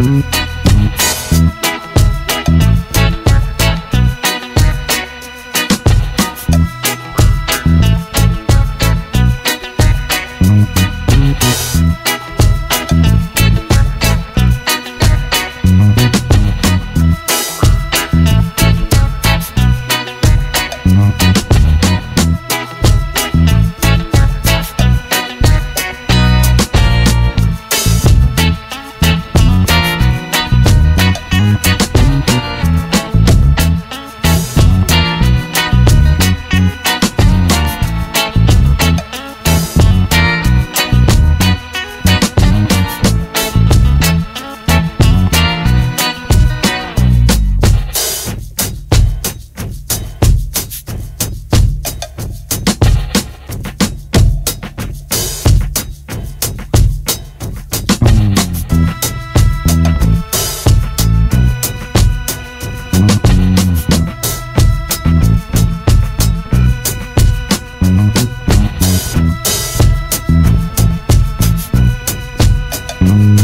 Bye. Mm-hmm.